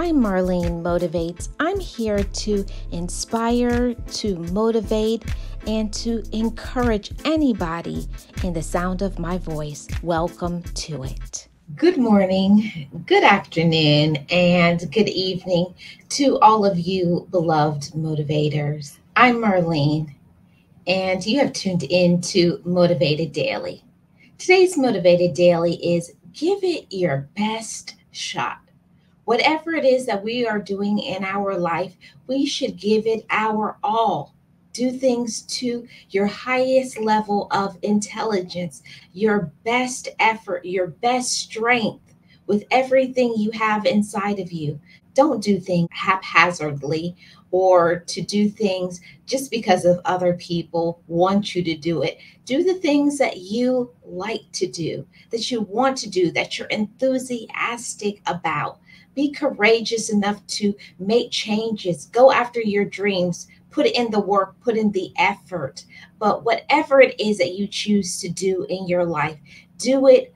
I'm Marlene Motivates. I'm here to inspire, to motivate, and to encourage anybody in the sound of my voice. Welcome to it. Good morning, good afternoon, and good evening to all of you beloved motivators. I'm Marlene, and you have tuned in to Motivated Daily. Today's Motivated Daily is give it your best shot. Whatever it is that we are doing in our life, we should give it our all. Do things to your highest level of intelligence, your best effort, your best strength with everything you have inside of you. Don't do things haphazardly or to do things just because of other people want you to do it. Do the things that you like to do, that you want to do, that you're enthusiastic about. Be courageous enough to make changes, go after your dreams, put in the work, put in the effort. But whatever it is that you choose to do in your life, do it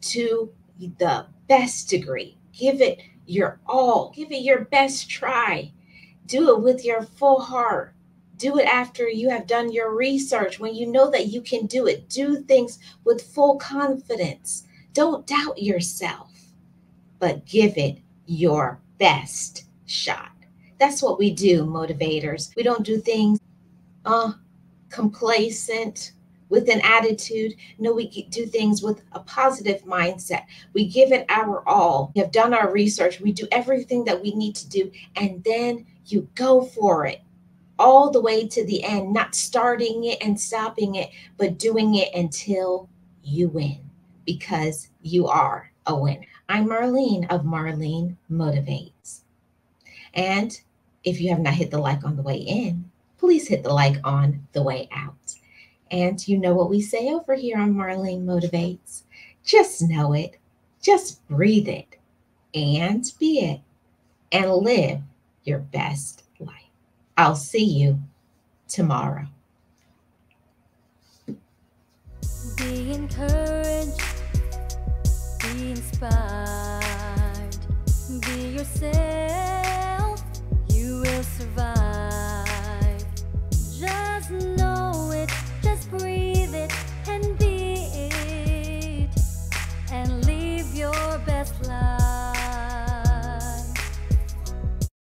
to the best degree. Give it your all, give it your best try do it with your full heart. Do it after you have done your research, when you know that you can do it. Do things with full confidence. Don't doubt yourself, but give it your best shot. That's what we do, motivators. We don't do things uh, complacent with an attitude. No, we do things with a positive mindset. We give it our all. We have done our research. We do everything that we need to do. And then you go for it all the way to the end, not starting it and stopping it, but doing it until you win because you are a winner. I'm Marlene of Marlene Motivates. And if you have not hit the like on the way in, please hit the like on the way out. And you know what we say over here on Marlene Motivates? Just know it, just breathe it, and be it, and live your best life. I'll see you tomorrow. Be encouraged, be inspired, be yourself,